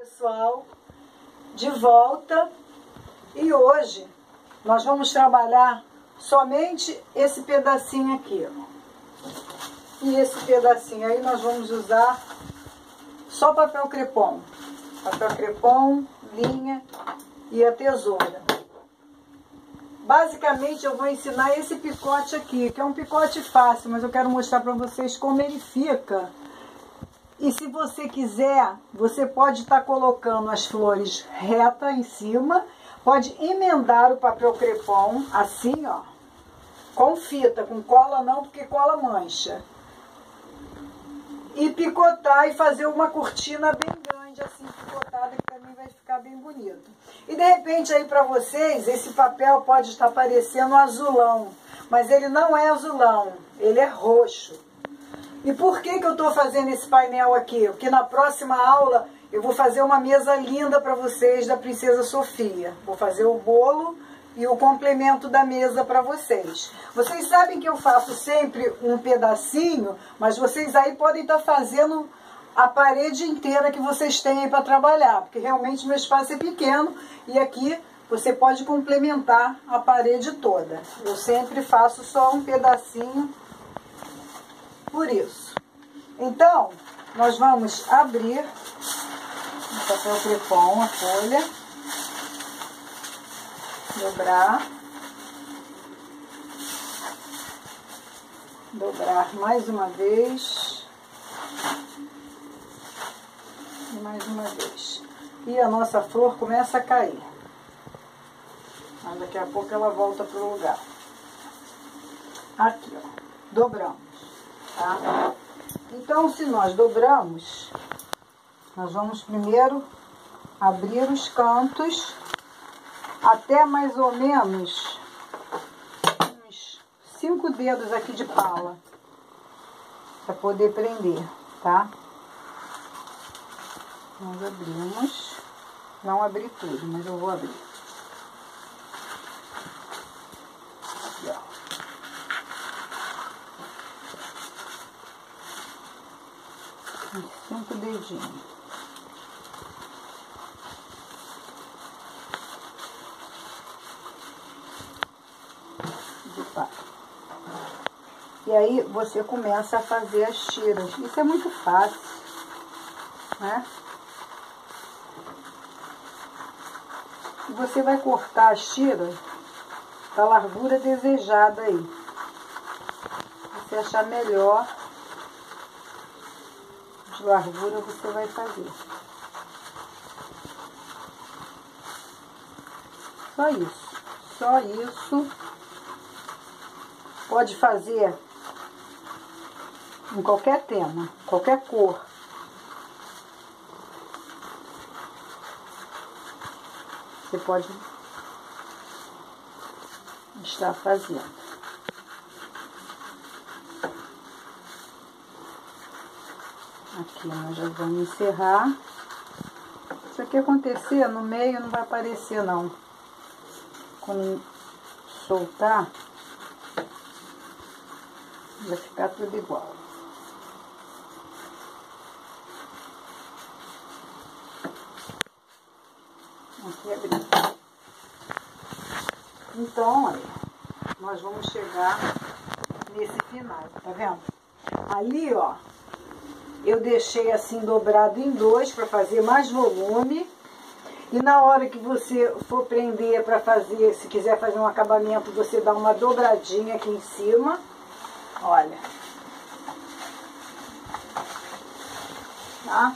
Pessoal, de volta e hoje nós vamos trabalhar somente esse pedacinho aqui. E esse pedacinho aí nós vamos usar só papel crepom. Papel crepom, linha e a tesoura. Basicamente eu vou ensinar esse picote aqui, que é um picote fácil, mas eu quero mostrar para vocês como ele fica e se você quiser, você pode estar tá colocando as flores reta em cima, pode emendar o papel crepom assim, ó, com fita, com cola não, porque cola mancha. E picotar e fazer uma cortina bem grande, assim, picotada, que também vai ficar bem bonito. E de repente aí para vocês, esse papel pode estar parecendo azulão, mas ele não é azulão, ele é roxo. E por que, que eu estou fazendo esse painel aqui? Porque na próxima aula eu vou fazer uma mesa linda para vocês da Princesa Sofia. Vou fazer o bolo e o complemento da mesa para vocês. Vocês sabem que eu faço sempre um pedacinho, mas vocês aí podem estar tá fazendo a parede inteira que vocês têm para trabalhar, porque realmente meu espaço é pequeno e aqui você pode complementar a parede toda. Eu sempre faço só um pedacinho por isso. Então, nós vamos abrir o papel crepom, a folha, dobrar, dobrar mais uma vez, e mais uma vez. E a nossa flor começa a cair. Mas daqui a pouco ela volta para o lugar. Aqui, ó. Dobramos. Tá? Então, se nós dobramos, nós vamos primeiro abrir os cantos até mais ou menos uns cinco dedos aqui de pala para poder prender, tá? Nós abrimos, não abri tudo, mas eu vou abrir. E aí você começa a fazer as tiras. Isso é muito fácil, né? E você vai cortar as tiras da largura desejada aí. Você achar melhor de largura você vai fazer. Só isso. Só isso. Pode fazer em qualquer tema, qualquer cor. Você pode estar fazendo. Aqui nós já vamos encerrar. Se aqui acontecer, no meio não vai aparecer não. Quando soltar, vai ficar tudo igual. Aqui abrir. Então, olha, nós vamos chegar nesse final, tá vendo? Ali, ó, eu deixei assim dobrado em dois para fazer mais volume. E na hora que você for prender para fazer, se quiser fazer um acabamento, você dá uma dobradinha aqui em cima. Olha. Tá?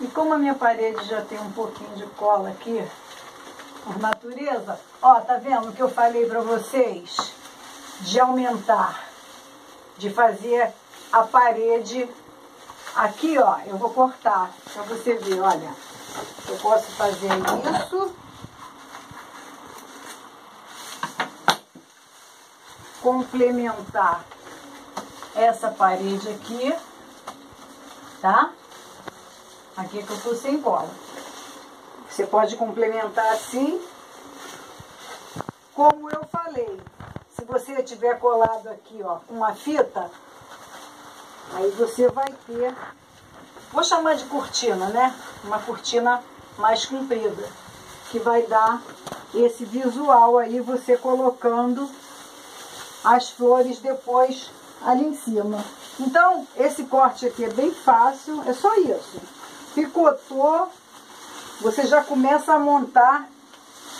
E como a minha parede já tem um pouquinho de cola aqui, por natureza, ó, tá vendo o que eu falei para vocês? De aumentar, de fazer a parede Aqui, ó, eu vou cortar para você ver, olha. Eu posso fazer isso. Complementar essa parede aqui, tá? Aqui é que eu tô sem cola. Você pode complementar assim, como eu falei. Se você tiver colado aqui, ó, uma fita, Aí você vai ter vou chamar de cortina, né? Uma cortina mais comprida, que vai dar esse visual aí, você colocando as flores depois ali em cima. Então, esse corte aqui é bem fácil, é só isso. Picotou, você já começa a montar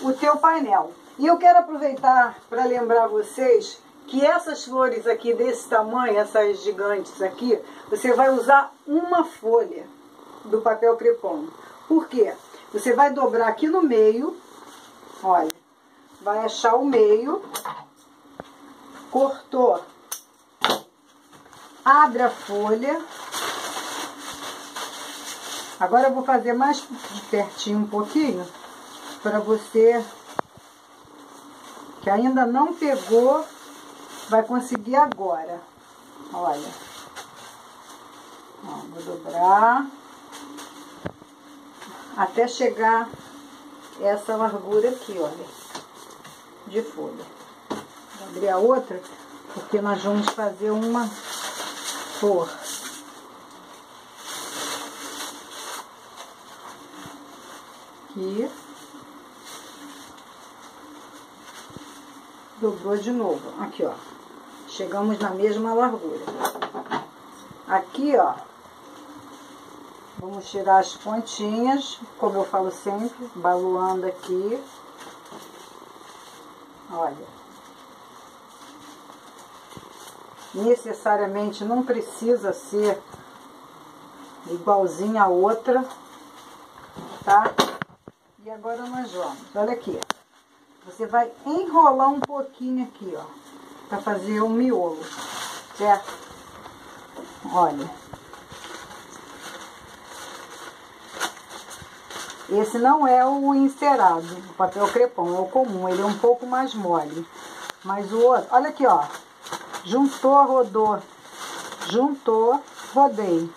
o teu painel. E eu quero aproveitar para lembrar vocês que essas flores aqui desse tamanho, essas gigantes aqui, você vai usar uma folha do papel crepom. Por quê? Você vai dobrar aqui no meio, olha, vai achar o meio, cortou, abre a folha. Agora eu vou fazer mais pertinho um pouquinho, para você que ainda não pegou, vai conseguir agora. Olha. Ó, vou dobrar até chegar essa largura aqui, olha, de folha. Vou abrir a outra, porque nós vamos fazer uma flor. Aqui. Dobrou de novo. Aqui, ó. Chegamos na mesma largura. Aqui, ó. Vamos tirar as pontinhas, como eu falo sempre, baluando aqui. Olha. Necessariamente não precisa ser igualzinha a outra, tá? E agora nós vamos, olha aqui. Você vai enrolar um pouquinho aqui, ó, para fazer o miolo, certo? Olha. Esse não é o encerado, o papel crepom, é o comum, ele é um pouco mais mole. Mas o outro, olha aqui, ó. Juntou, rodou. Juntou, rodei.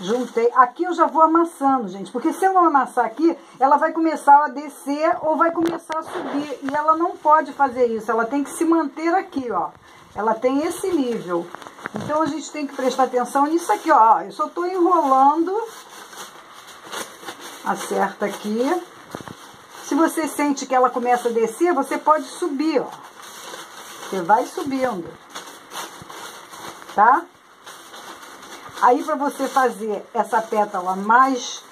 Juntei. Aqui eu já vou amassando, gente. Porque se eu não amassar aqui, ela vai começar a descer ou vai começar a subir. E ela não pode fazer isso. Ela tem que se manter aqui, ó. Ela tem esse nível. Então a gente tem que prestar atenção nisso aqui, ó. Eu só tô enrolando acerta aqui. Se você sente que ela começa a descer, você pode subir, ó. Você vai subindo, tá? Aí, para você fazer essa pétala mais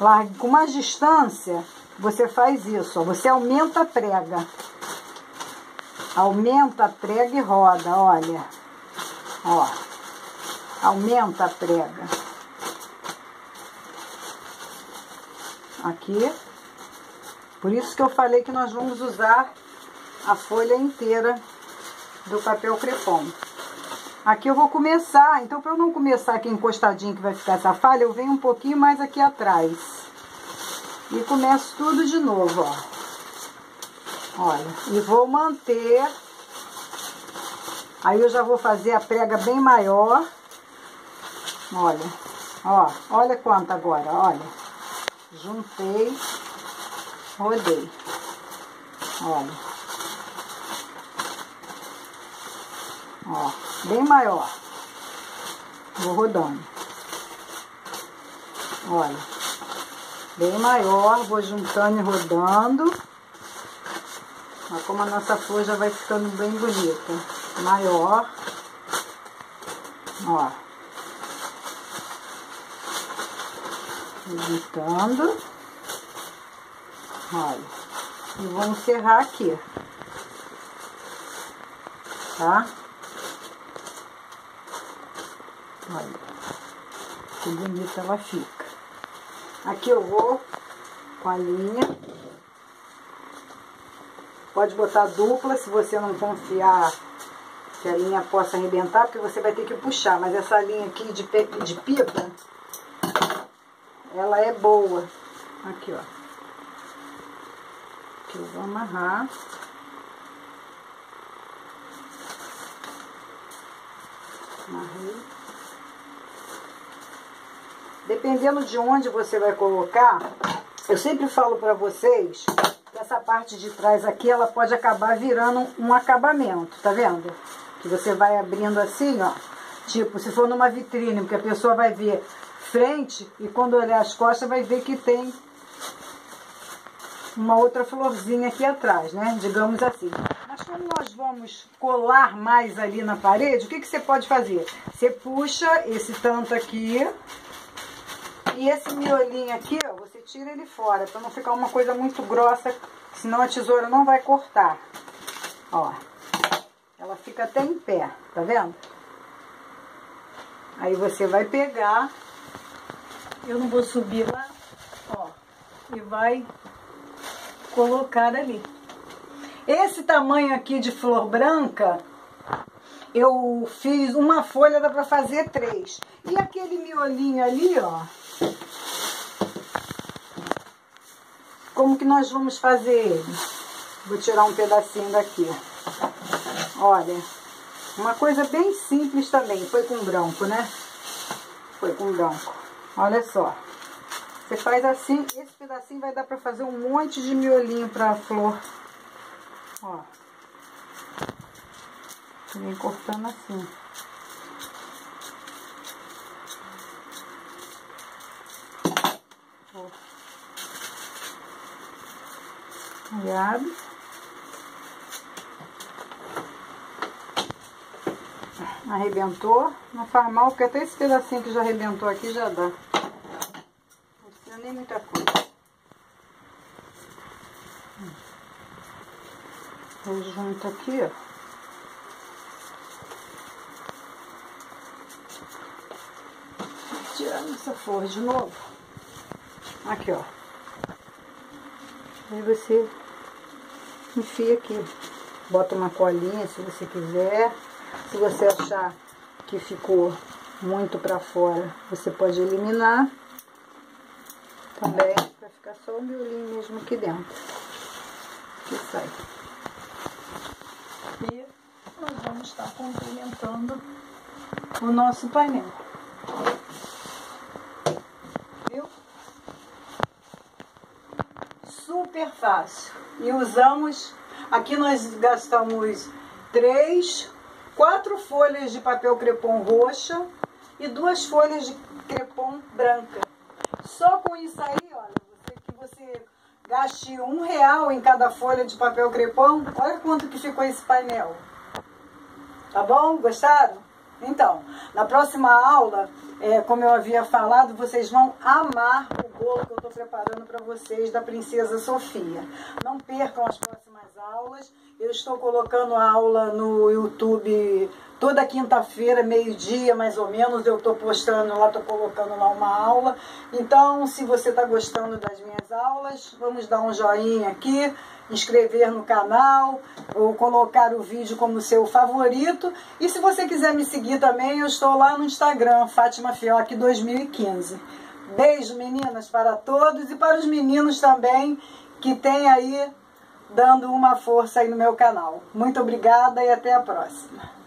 larga, com mais distância, você faz isso, ó. Você aumenta a prega. Aumenta a prega e roda, olha. Ó. Aumenta a prega. aqui. Por isso que eu falei que nós vamos usar a folha inteira do papel crepom. Aqui eu vou começar, então para eu não começar aqui encostadinho que vai ficar essa falha, eu venho um pouquinho mais aqui atrás. E começo tudo de novo, ó. Olha, e vou manter. Aí eu já vou fazer a prega bem maior. Olha, ó, olha quanto agora, olha juntei, rodei. Olha. Ó, bem maior. Vou rodando. Olha. Bem maior, vou juntando e rodando. Olha como a nossa flor já vai ficando bem bonita. Maior. Ó. Juntando. Olha. E vamos encerrar aqui. Tá? Olha. Que bonita ela fica. Aqui eu vou com a linha. Pode botar dupla se você não confiar que a linha possa arrebentar, porque você vai ter que puxar. Mas essa linha aqui de, de pipa, ela é boa. Aqui, ó. Aqui eu vou amarrar. Amarrei. Dependendo de onde você vai colocar, eu sempre falo pra vocês que essa parte de trás aqui, ela pode acabar virando um acabamento, tá vendo? Que você vai abrindo assim, ó. Tipo, se for numa vitrine, porque a pessoa vai ver frente e quando olhar as costas vai ver que tem uma outra florzinha aqui atrás, né? Digamos assim. Mas como nós vamos colar mais ali na parede, o que, que você pode fazer? Você puxa esse tanto aqui e esse miolinho aqui, ó, você tira ele fora, para não ficar uma coisa muito grossa, senão a tesoura não vai cortar. Ó, ela fica até em pé, tá vendo? Aí você vai pegar, eu não vou subir lá, ó, e vai colocar ali. Esse tamanho aqui de flor branca, eu fiz uma folha, dá pra fazer três. E aquele miolinho ali, ó, como que nós vamos fazer ele? Vou tirar um pedacinho daqui. Olha, uma coisa bem simples também. Foi com branco, né? Foi com branco. Olha só. Você faz assim, esse pedacinho vai dar pra fazer um monte de miolinho pra flor. Ó. Vem cortando assim. Abre. Arrebentou. Não faz mal, porque até esse pedacinho que já arrebentou aqui já dá. Não precisa nem muita coisa. Eu junto aqui, ó. Tirando essa flor de novo. Aqui, ó. Aí você enfia aqui. Bota uma colinha se você quiser. Se você achar que ficou muito pra fora, você pode eliminar. Também, pra ficar só o miolinho mesmo aqui dentro. Que sai. E nós vamos estar complementando o nosso painel. super fácil. E usamos, aqui nós gastamos três, quatro folhas de papel crepom roxa e duas folhas de crepom branca. Só com isso aí, olha, você, que você gaste um real em cada folha de papel crepom, olha quanto que ficou esse painel. Tá bom? Gostaram? Então, na próxima aula, é, como eu havia falado, vocês vão amar o bolo que eu estou preparando para vocês da Princesa Sofia. Não percam as próximas aulas. Eu estou colocando a aula no YouTube toda quinta-feira, meio-dia mais ou menos. Eu estou postando lá, estou colocando lá uma aula. Então, se você está gostando das minhas aulas, vamos dar um joinha aqui inscrever no canal ou colocar o vídeo como seu favorito. E se você quiser me seguir também, eu estou lá no Instagram, Fátima Fioc 2015. Beijo, meninas, para todos e para os meninos também que tem aí dando uma força aí no meu canal. Muito obrigada e até a próxima.